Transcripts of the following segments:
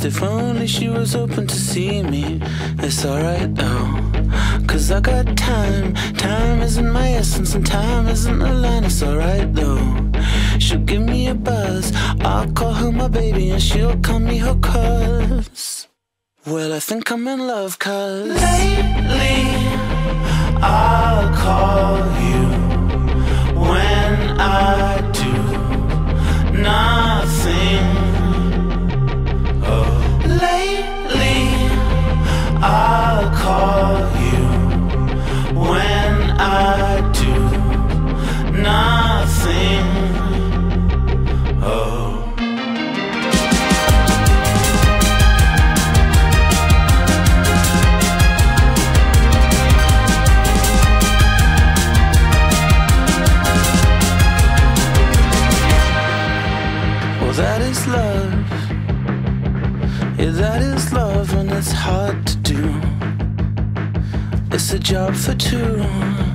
if only she was open to see me. It's alright though, cause I got time. Time isn't my essence, and time isn't a line. It's alright though. She'll give me a buzz, I'll call her my baby, and she'll call me her cuz. Well, I think I'm in love, cuz lately I'll call you when I do nothing. Lately I'll call you when I do nothing. A job for two.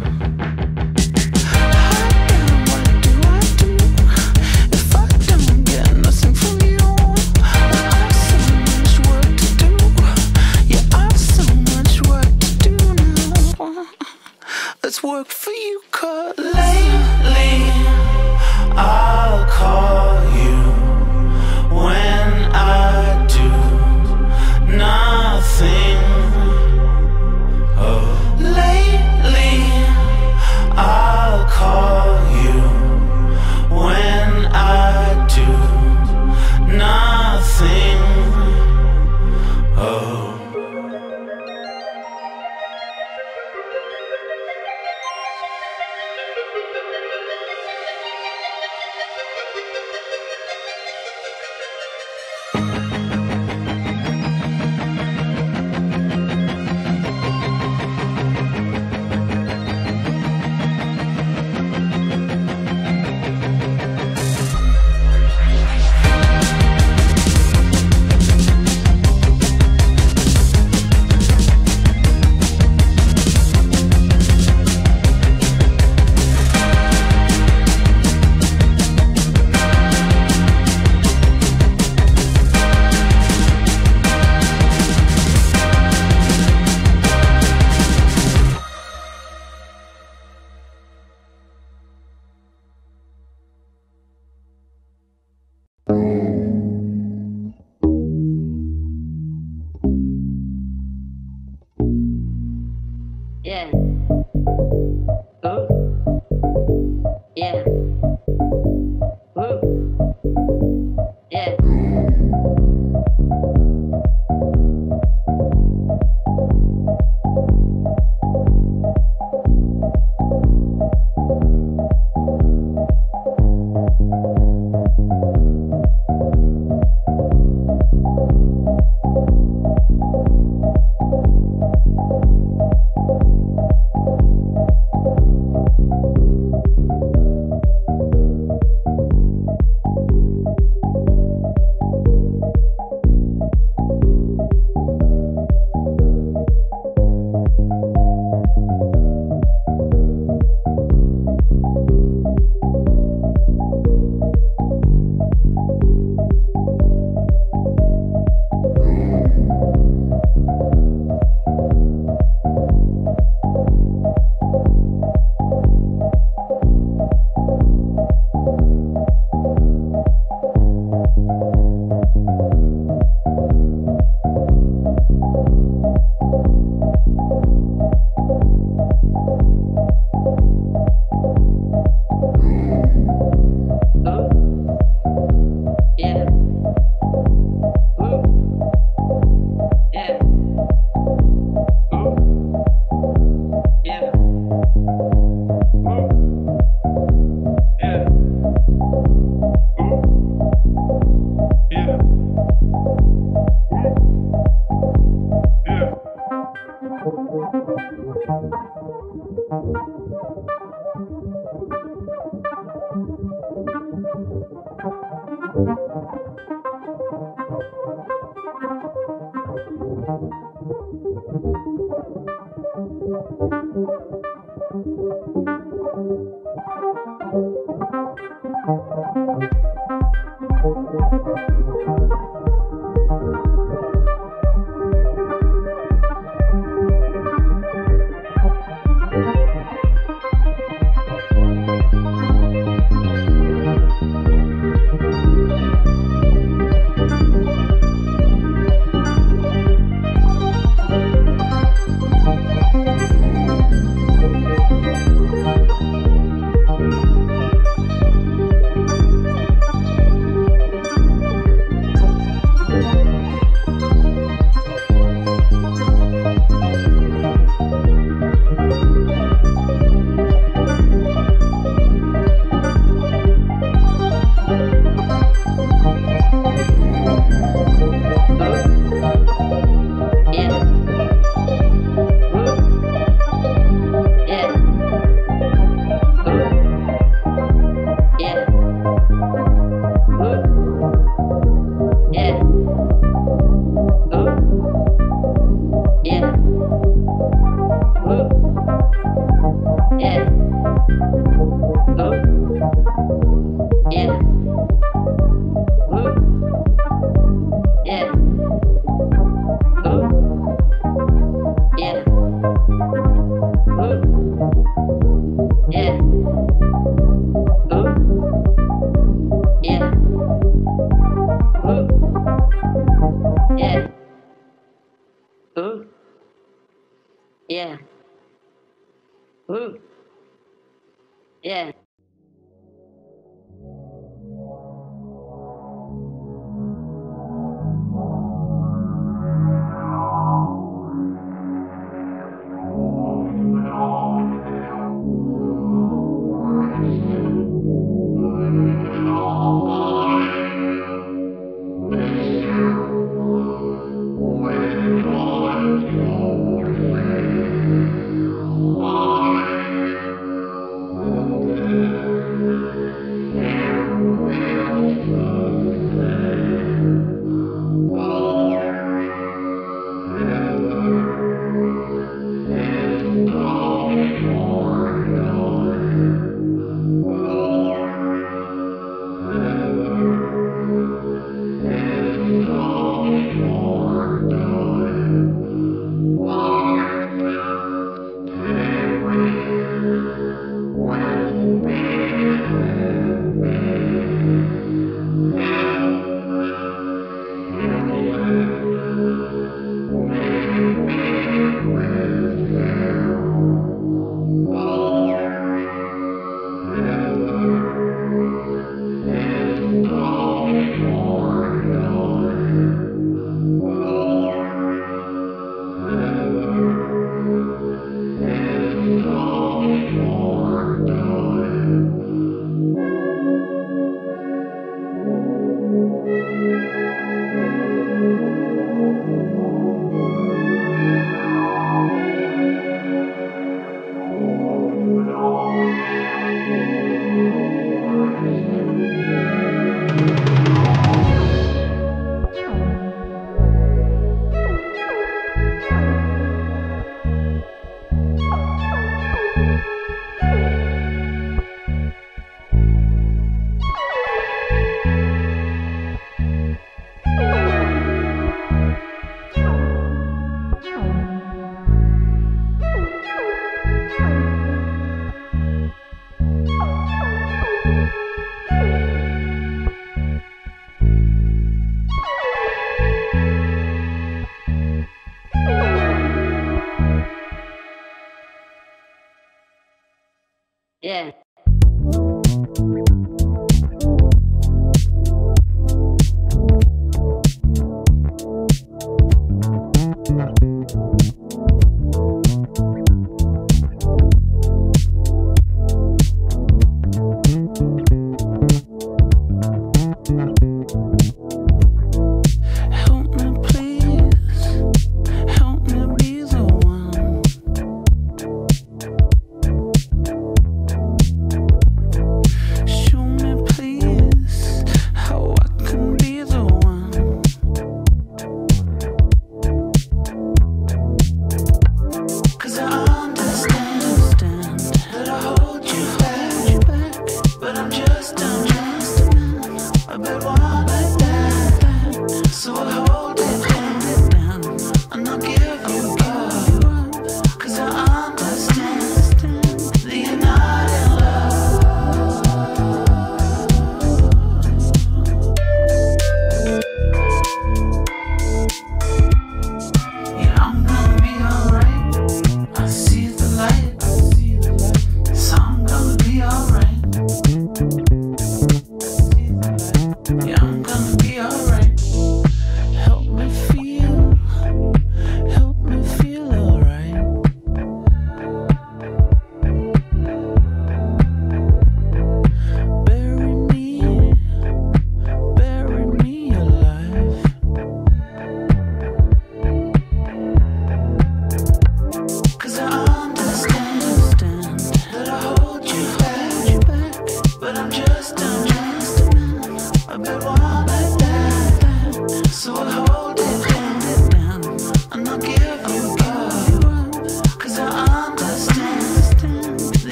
Yeah,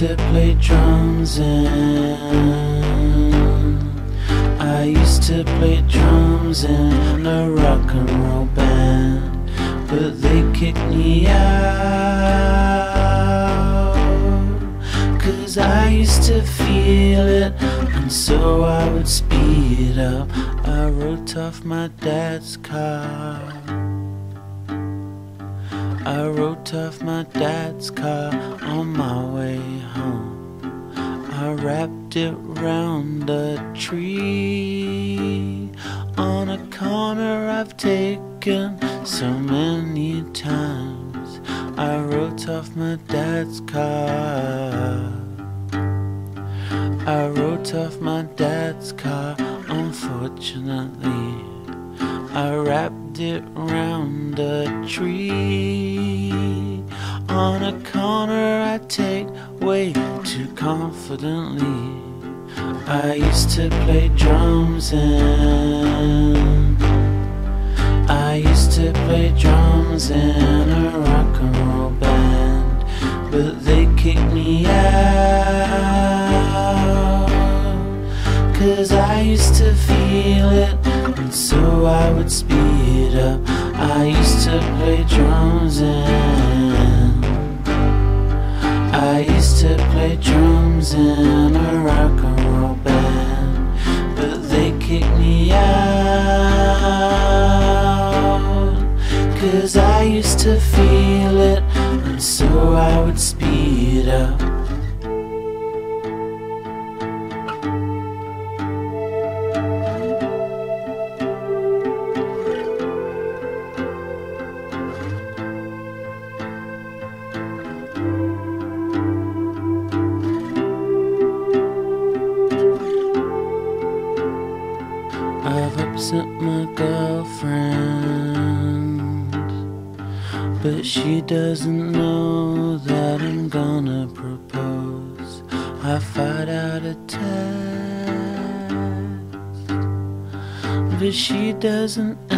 to play drums and I used to play drums in a rock and roll band, but they kicked me out. Cause I used to feel it, and so I would speed up. I wrote off my dad's car. I wrote off my dad's car on my way home. I wrapped it round a tree on a corner I've taken so many times. I wrote off my dad's car. I wrote off my dad's car, unfortunately. I wrapped it round a tree. On a corner I take way too confidently. I used to play drums and I used to play drums in a rock and roll band, but they kicked me out. Cause I used to feel it, and so I would speed up. I used to play drums and I used to play drums in a rock and roll band, but they kicked me out. Cause I used to feel it, and so I would speed up. doesn't know that I'm gonna propose. I fight out a test, but she doesn't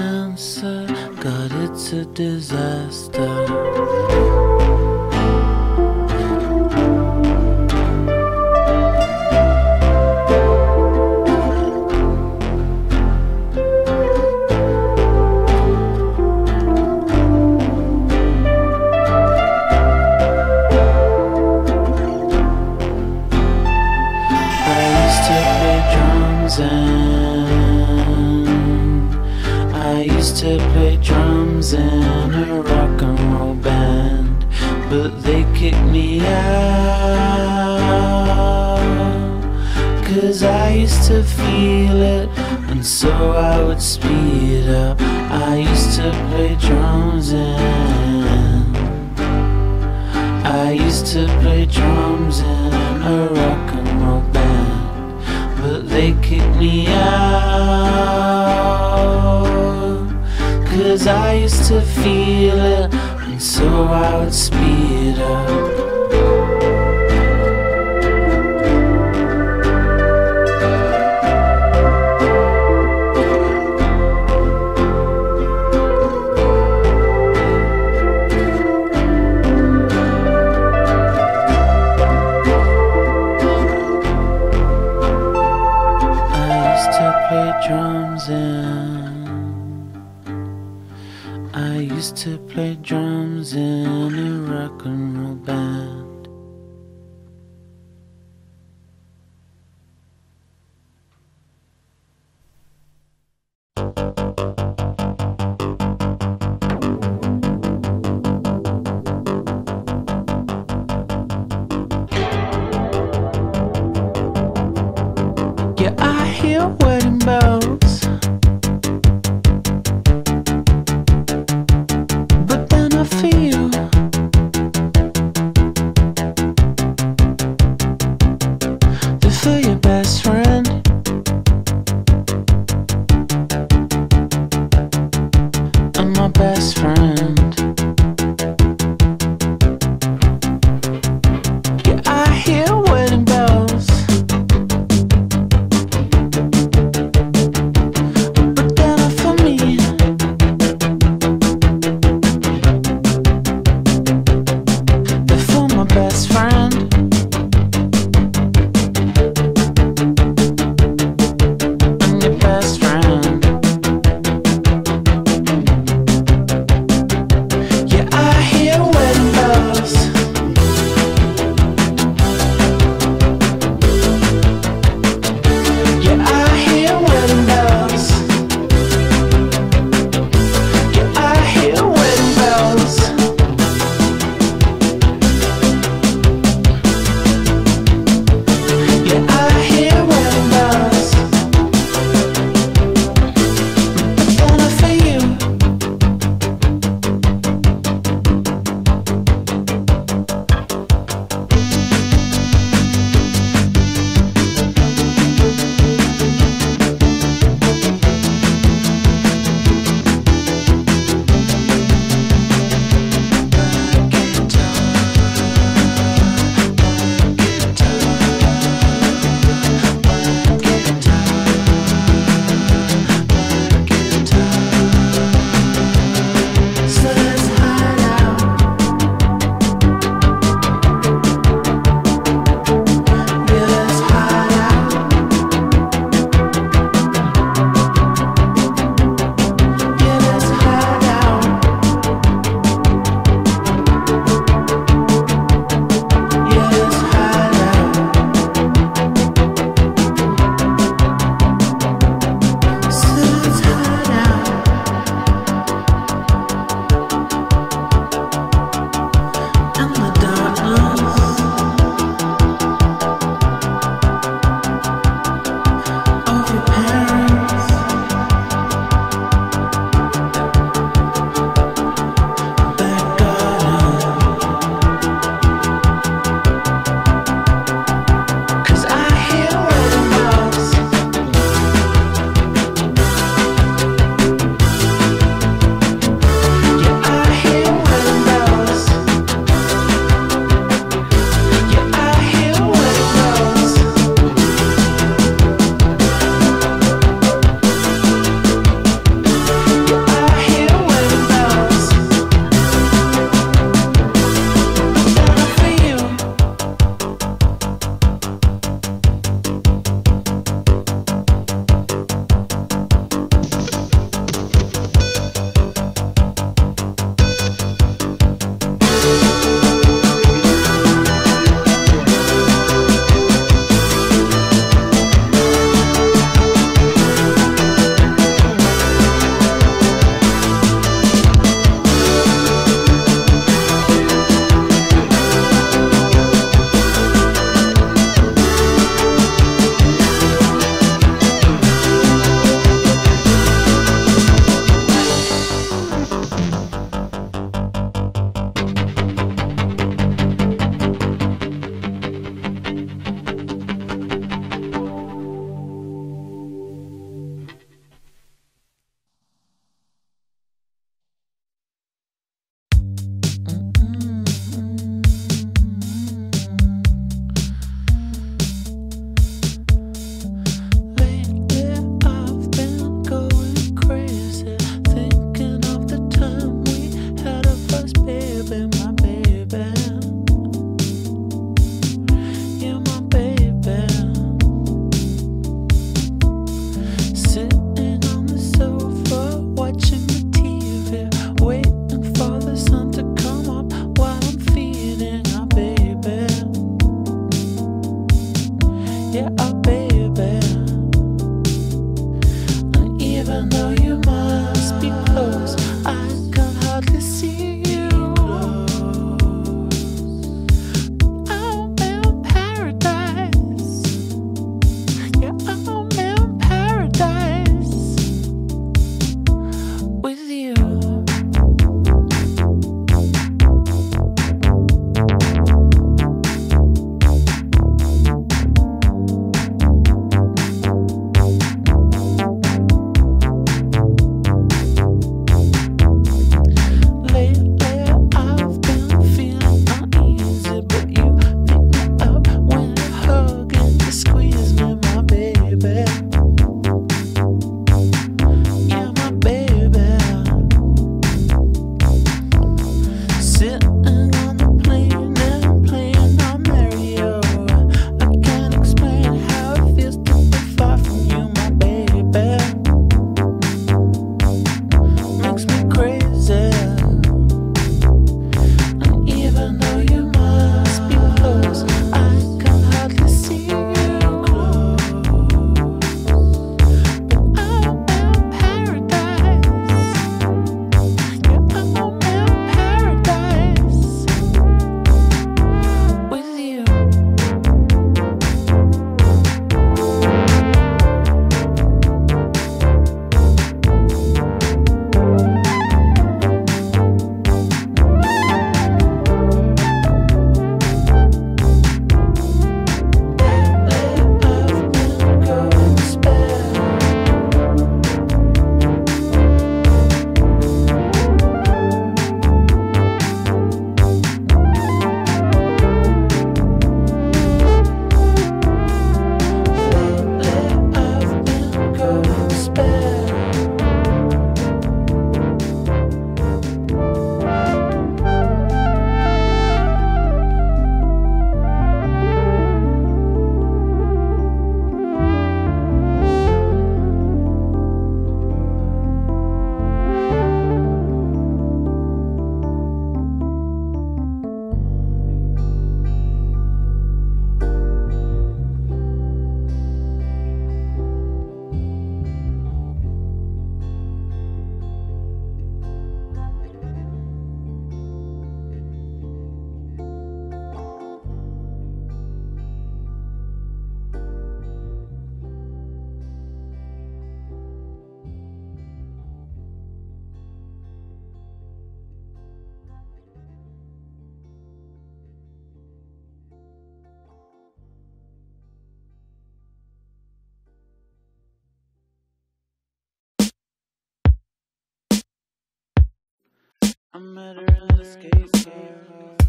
met her in the skate park.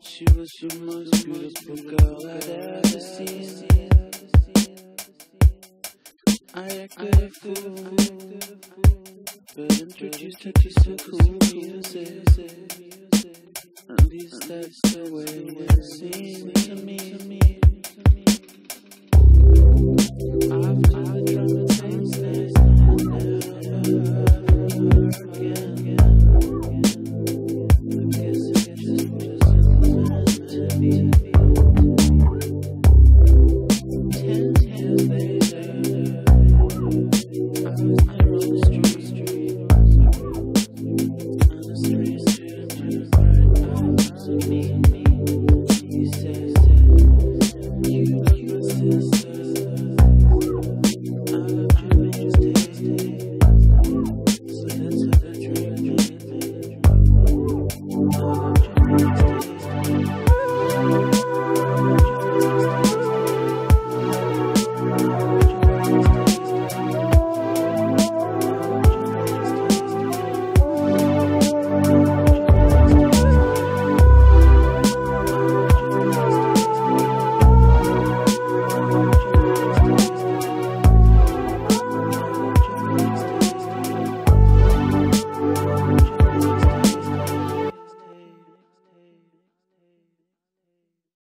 She was the most beautiful girl I'd ever seen. I acted a fool, but introduced her to some cool music. At least that's the way it seemed to me.